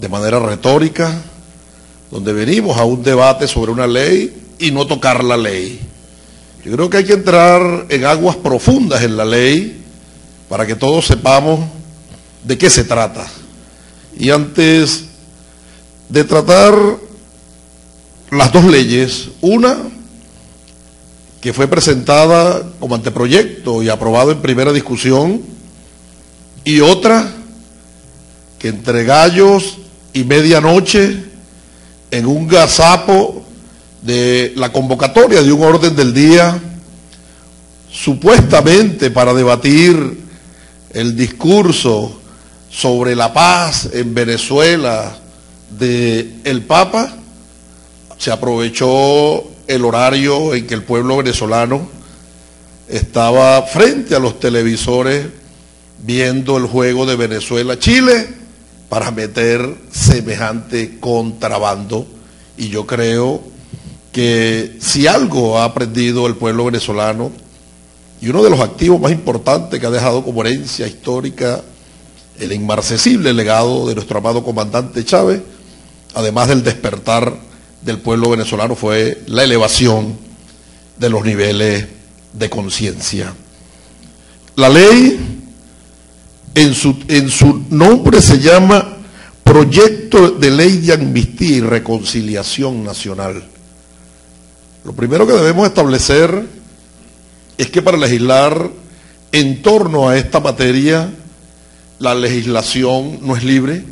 de manera retórica, donde venimos a un debate sobre una ley y no tocar la ley. Yo creo que hay que entrar en aguas profundas en la ley para que todos sepamos de qué se trata. Y antes de tratar las dos leyes, una que fue presentada como anteproyecto y aprobado en primera discusión, y otra que entre gallos y medianoche, en un gazapo de la convocatoria de un orden del día, supuestamente para debatir el discurso sobre la paz en Venezuela de el Papa, se aprovechó el horario en que el pueblo venezolano estaba frente a los televisores viendo el juego de Venezuela-Chile para meter semejante contrabando. Y yo creo que si algo ha aprendido el pueblo venezolano, y uno de los activos más importantes que ha dejado como herencia histórica el inmarcesible legado de nuestro amado comandante Chávez, además del despertar del pueblo venezolano, fue la elevación de los niveles de conciencia. La ley en su, en su nombre se llama Proyecto de Ley de Amnistía y Reconciliación Nacional. Lo primero que debemos establecer es que para legislar en torno a esta materia, la legislación no es libre.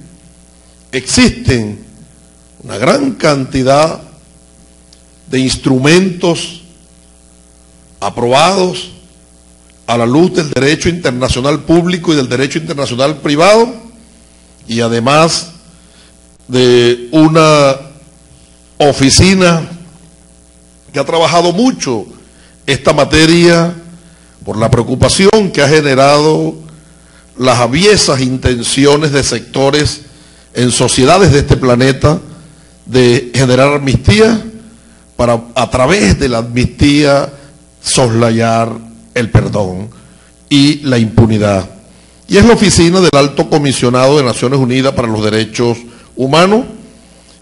Existen una gran cantidad de instrumentos aprobados a la luz del derecho internacional público y del derecho internacional privado y además de una oficina que ha trabajado mucho esta materia por la preocupación que ha generado las aviesas intenciones de sectores en sociedades de este planeta de generar amnistía para a través de la amnistía soslayar el perdón y la impunidad. Y es la oficina del Alto Comisionado de Naciones Unidas para los Derechos Humanos.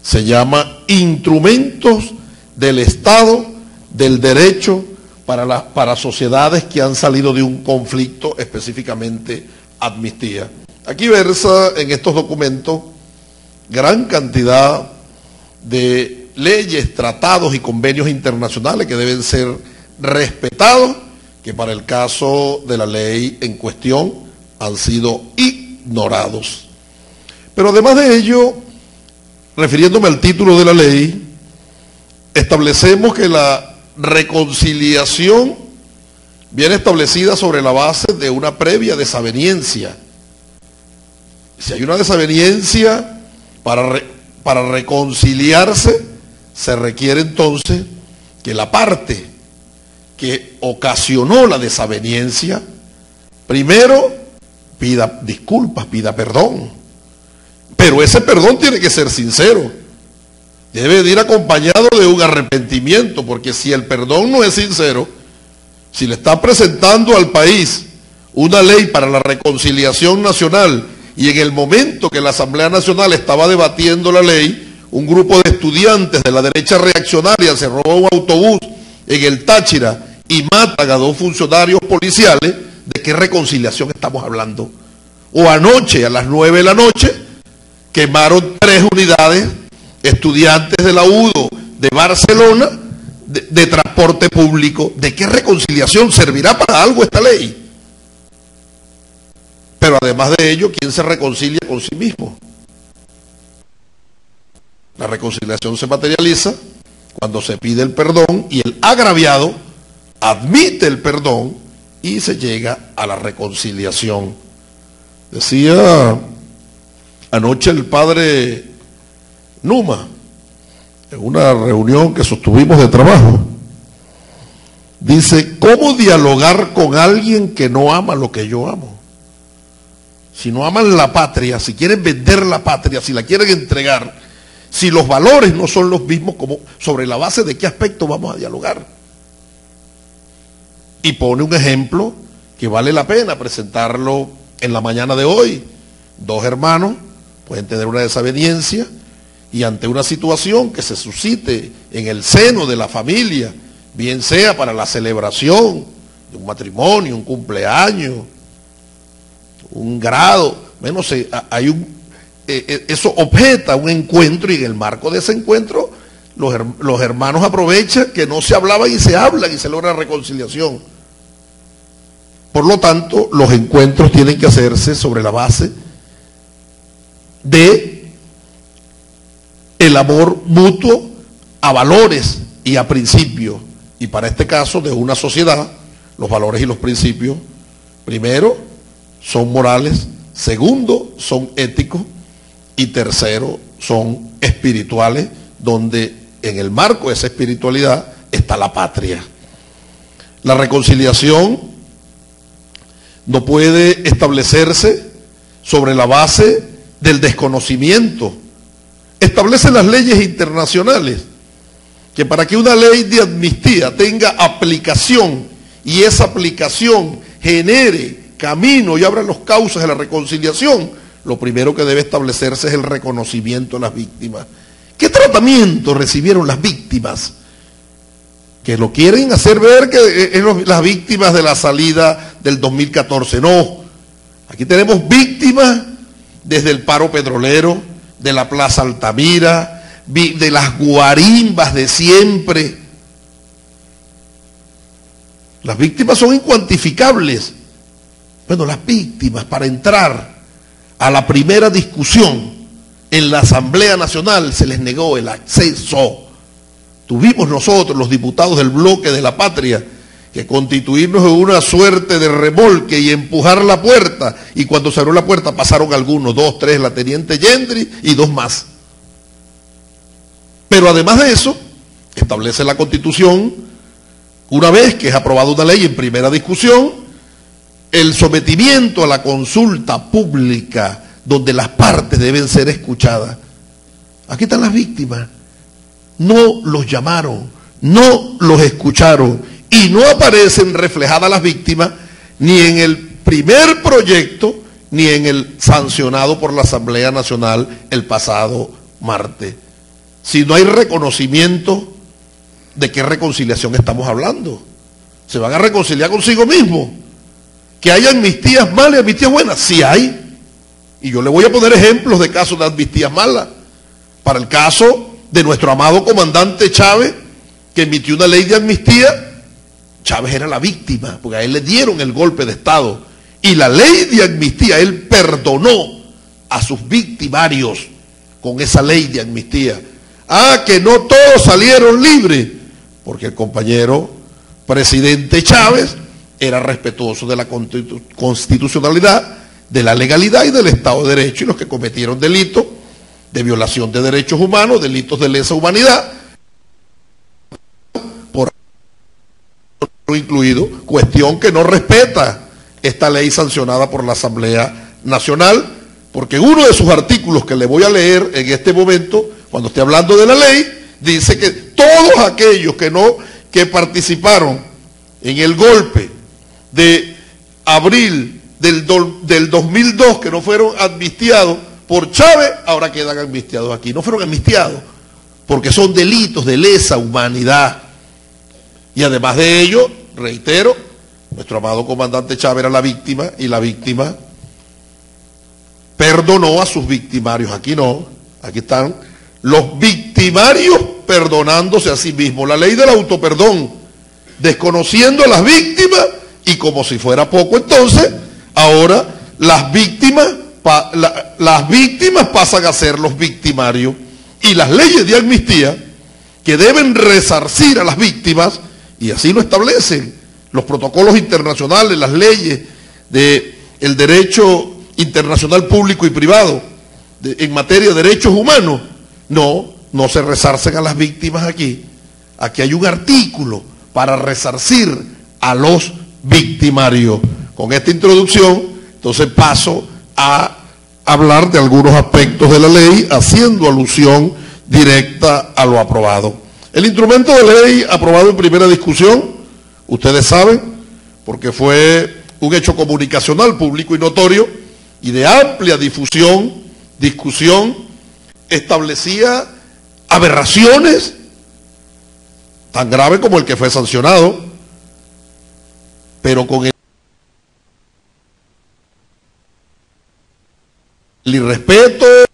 Se llama Instrumentos del Estado del Derecho para, para sociedades que han salido de un conflicto, específicamente amnistía. Aquí versa en estos documentos gran cantidad de leyes, tratados y convenios internacionales que deben ser respetados que para el caso de la ley en cuestión han sido ignorados. Pero además de ello, refiriéndome al título de la ley, establecemos que la reconciliación viene establecida sobre la base de una previa desaveniencia. Si hay una desaveniencia para, para reconciliarse, se requiere entonces que la parte que ocasionó la desaveniencia, primero pida disculpas, pida perdón. Pero ese perdón tiene que ser sincero. Debe de ir acompañado de un arrepentimiento, porque si el perdón no es sincero, si le está presentando al país una ley para la reconciliación nacional y en el momento que la Asamblea Nacional estaba debatiendo la ley, un grupo de estudiantes de la derecha reaccionaria se robó un autobús en el Táchira y matan a dos funcionarios policiales, ¿de qué reconciliación estamos hablando? O anoche, a las nueve de la noche, quemaron tres unidades estudiantes de la UDO de Barcelona de transporte público. ¿De qué reconciliación servirá para algo esta ley? Pero además de ello, ¿quién se reconcilia con sí mismo? La reconciliación se materializa cuando se pide el perdón y el agraviado admite el perdón y se llega a la reconciliación. Decía anoche el padre Numa, en una reunión que sostuvimos de trabajo, dice, ¿cómo dialogar con alguien que no ama lo que yo amo? Si no aman la patria, si quieren vender la patria, si la quieren entregar, si los valores no son los mismos, sobre la base de qué aspecto vamos a dialogar y pone un ejemplo que vale la pena presentarlo en la mañana de hoy. Dos hermanos pueden tener una desaveniencia y ante una situación que se suscite en el seno de la familia, bien sea para la celebración de un matrimonio, un cumpleaños, un grado, menos hay un, eh, eh, eso objeta un encuentro y en el marco de ese encuentro los, los hermanos aprovechan que no se hablaban y se hablan y se logra reconciliación. Por lo tanto, los encuentros tienen que hacerse sobre la base de el amor mutuo a valores y a principios. Y para este caso, de una sociedad, los valores y los principios, primero, son morales, segundo, son éticos y tercero, son espirituales, donde en el marco de esa espiritualidad está la patria. La reconciliación no puede establecerse sobre la base del desconocimiento. Establece las leyes internacionales que para que una ley de amnistía tenga aplicación y esa aplicación genere camino y abra los causas de la reconciliación, lo primero que debe establecerse es el reconocimiento de las víctimas. ¿Qué tratamiento recibieron las víctimas? Que lo quieren hacer ver que es las víctimas de la salida del 2014. No, aquí tenemos víctimas desde el paro petrolero, de la Plaza Altamira, de las guarimbas de siempre. Las víctimas son incuantificables. Bueno, las víctimas para entrar a la primera discusión en la Asamblea Nacional se les negó el acceso. Tuvimos nosotros, los diputados del bloque de la patria, que constituirnos en una suerte de remolque y empujar la puerta. Y cuando se abrió la puerta pasaron algunos, dos, tres, la teniente Gendry y dos más. Pero además de eso, establece la constitución, una vez que es aprobada una ley en primera discusión, el sometimiento a la consulta pública donde las partes deben ser escuchadas. Aquí están las víctimas. No los llamaron, no los escucharon y no aparecen reflejadas las víctimas ni en el primer proyecto ni en el sancionado por la Asamblea Nacional el pasado martes. Si no hay reconocimiento, ¿de qué reconciliación estamos hablando? Se van a reconciliar consigo mismos. Que haya amnistías malas y amnistías buenas. Sí hay. Y yo le voy a poner ejemplos de casos de amnistías malas. Para el caso de nuestro amado comandante Chávez, que emitió una ley de amnistía Chávez era la víctima, porque a él le dieron el golpe de Estado. Y la ley de amnistía, él perdonó a sus victimarios con esa ley de amnistía. Ah, que no todos salieron libres, porque el compañero presidente Chávez era respetuoso de la constitucionalidad, de la legalidad y del Estado de Derecho, y los que cometieron delitos de violación de derechos humanos, delitos de lesa humanidad, incluido, cuestión que no respeta esta ley sancionada por la Asamblea Nacional, porque uno de sus artículos que le voy a leer en este momento, cuando esté hablando de la ley, dice que todos aquellos que no, que participaron en el golpe de abril del, del 2002, que no fueron amnistiados por Chávez, ahora quedan amnistiados aquí. No fueron amnistiados, porque son delitos de lesa humanidad. Y además de ello, reitero, nuestro amado comandante Chávez era la víctima y la víctima perdonó a sus victimarios. Aquí no, aquí están los victimarios perdonándose a sí mismos. La ley del autoperdón, desconociendo a las víctimas y como si fuera poco entonces, ahora las víctimas, las víctimas pasan a ser los victimarios y las leyes de amnistía que deben resarcir a las víctimas y así lo establecen los protocolos internacionales, las leyes del el derecho internacional público y privado en materia de derechos humanos. No, no se resarcen a las víctimas aquí. Aquí hay un artículo para resarcir a los victimarios. Con esta introducción, entonces paso a hablar de algunos aspectos de la ley, haciendo alusión directa a lo aprobado. El instrumento de ley aprobado en primera discusión, ustedes saben, porque fue un hecho comunicacional público y notorio y de amplia difusión discusión establecía aberraciones tan graves como el que fue sancionado, pero con el, irrespeto